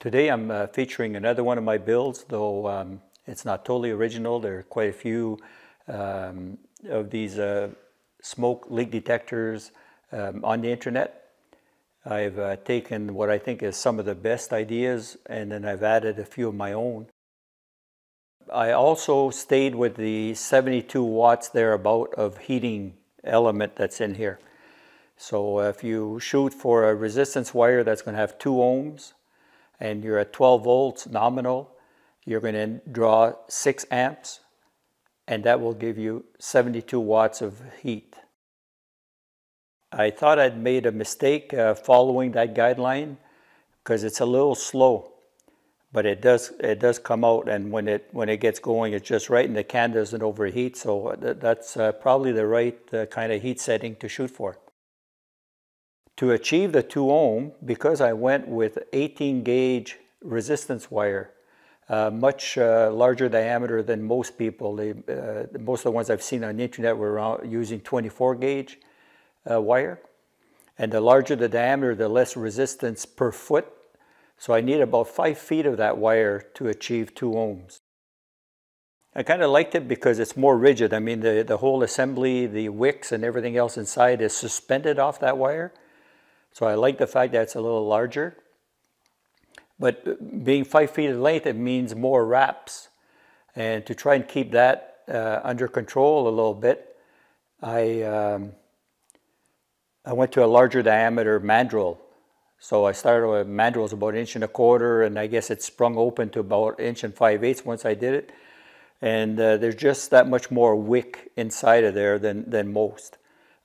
Today I'm uh, featuring another one of my builds, though um, it's not totally original. There are quite a few um, of these uh, smoke leak detectors um, on the internet. I've uh, taken what I think is some of the best ideas and then I've added a few of my own. I also stayed with the 72 watts thereabout of heating element that's in here. So if you shoot for a resistance wire that's going to have 2 ohms and you're at 12 volts nominal, you're going to draw 6 amps and that will give you 72 watts of heat. I thought I'd made a mistake uh, following that guideline because it's a little slow, but it does it does come out, and when it when it gets going, it's just right, and the can doesn't overheat. So uh, that's uh, probably the right uh, kind of heat setting to shoot for. To achieve the 2 ohm, because I went with 18 gauge resistance wire, uh, much uh, larger diameter than most people. They, uh, most of the ones I've seen on the internet were using 24 gauge uh, wire. And the larger the diameter, the less resistance per foot. So I need about five feet of that wire to achieve two ohms. I kind of liked it because it's more rigid. I mean, the, the whole assembly, the wicks and everything else inside is suspended off that wire. So I like the fact that it's a little larger. But being five feet in length, it means more wraps. And to try and keep that uh, under control a little bit, I, um, I went to a larger diameter mandrel. So I started with mandrels about an inch and a quarter, and I guess it sprung open to about inch and five eighths once I did it. And uh, there's just that much more wick inside of there than, than most.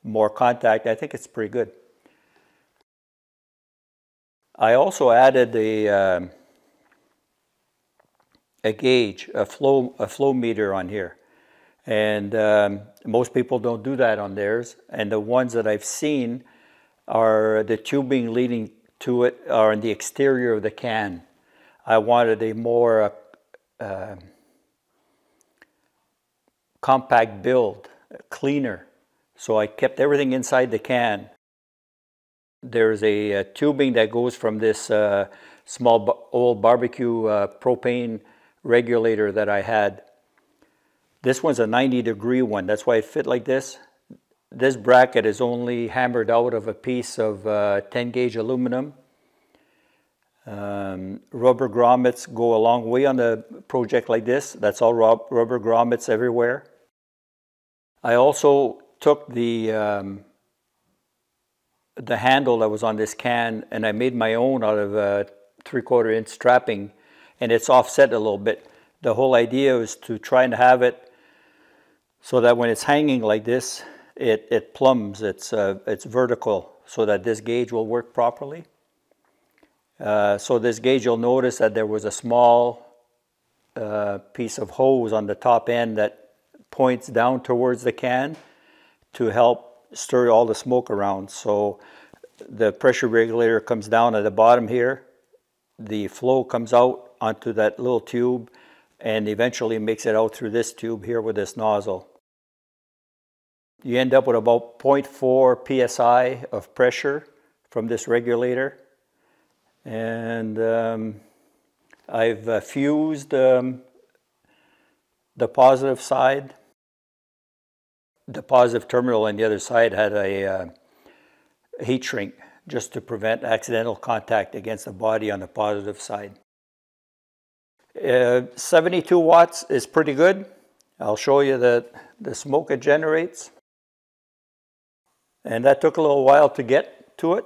More contact, I think it's pretty good. I also added a, um, a gauge, a flow, a flow meter on here. And um, most people don't do that on theirs. And the ones that I've seen are the tubing leading to it are in the exterior of the can. I wanted a more uh, uh, compact build, cleaner. So I kept everything inside the can there's a, a, tubing that goes from this uh, small old barbecue uh, propane regulator that I had. This one's a 90 degree one, that's why it fit like this. This bracket is only hammered out of a piece of uh, 10 gauge aluminum. Um, rubber grommets go a long way on a project like this. That's all rubber grommets everywhere. I also took the um, the handle that was on this can and I made my own out of a three quarter inch strapping and it's offset a little bit. The whole idea is to try and have it so that when it's hanging like this, it, it plumbs, it's, uh, it's vertical so that this gauge will work properly. Uh, so this gauge, you'll notice that there was a small uh, piece of hose on the top end that points down towards the can to help stir all the smoke around. So the pressure regulator comes down at the bottom here. The flow comes out onto that little tube and eventually makes it out through this tube here with this nozzle. You end up with about 0.4 psi of pressure from this regulator. And um, I've uh, fused um, the positive side the positive terminal on the other side had a uh, heat shrink just to prevent accidental contact against the body on the positive side. Uh, 72 watts is pretty good. I'll show you the, the smoke it generates. And that took a little while to get to it,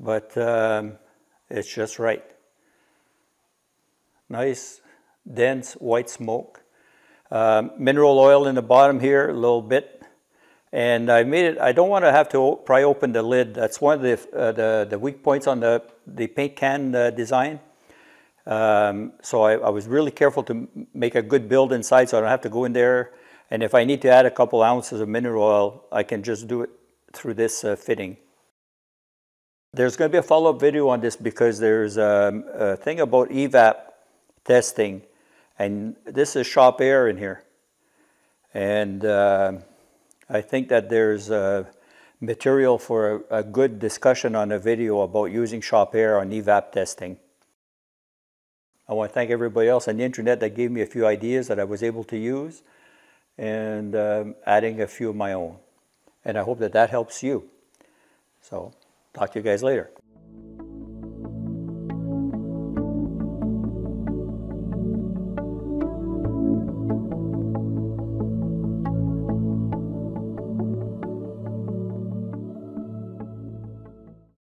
but um, it's just right. Nice, dense white smoke. Um, mineral oil in the bottom here, a little bit. And I made it, I don't want to have to pry open the lid. That's one of the, uh, the, the, weak points on the, the paint can uh, design. Um, so I, I, was really careful to make a good build inside so I don't have to go in there. And if I need to add a couple ounces of mineral oil, I can just do it through this uh, fitting. There's going to be a follow-up video on this because there's um, a thing about EVAP testing and this is shop air in here. And uh, I think that there's uh, material for a, a good discussion on a video about using shop air on EVAP testing. I want to thank everybody else on the internet that gave me a few ideas that I was able to use and um, adding a few of my own. And I hope that that helps you. So, talk to you guys later.